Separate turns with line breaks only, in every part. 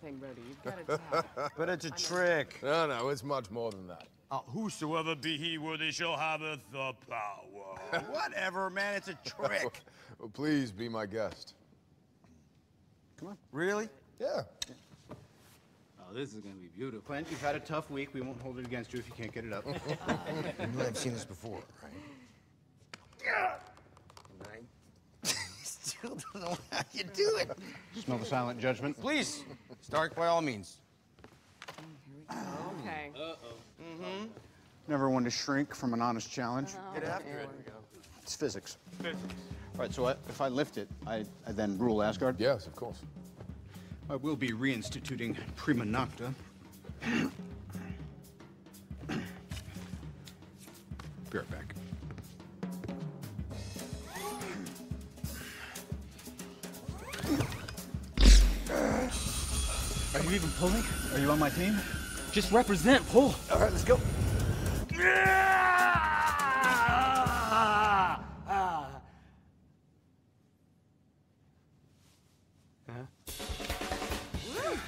thing ready. You've got it down.
But it's a trick.
No, no, it's much more than that.
Uh, whosoever be he worthy shall have the power.
Whatever, man. It's a trick.
Well, please be my guest. Come on.
Really?
Yeah.
Oh, this is gonna be beautiful.
Clint, you've had a tough week. We won't hold it against you if you can't get it up.
You know I've seen this before, right?
Still don't know how you do it.
Smell the silent judgment.
Please, start by all means.
Okay. Mm-hmm.
Never one to shrink from an honest challenge. Oh.
Get after it.
It's physics. physics. All right, so I, if I lift it, I, I then rule Asgard.
Yes, of course.
I will be reinstituting Prima Nocta. Be right back. You even pulling? Are you on my team?
Just represent, pull.
All right, let's go.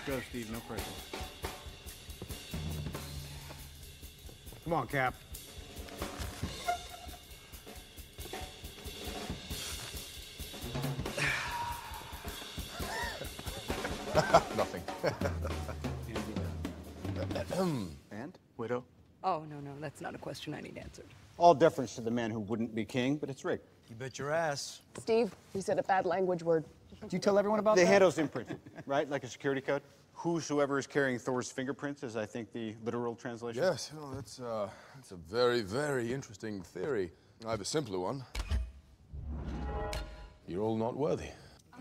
Go, Steve. No pressure.
Come on, Cap.
Nothing.
And widow.
Oh, no, no, that's not a question I need answered.
All deference to the man who wouldn't be king, but it's rigged.
You bet your ass.
Steve, you said a bad language word.
Did you tell everyone about
The
that?
handle's imprinted, right? Like a security code. Whosoever is carrying Thor's fingerprints is, I think, the literal translation.
Yes, well, that's, uh, that's a very, very interesting theory. I have a simpler one. You're all not worthy.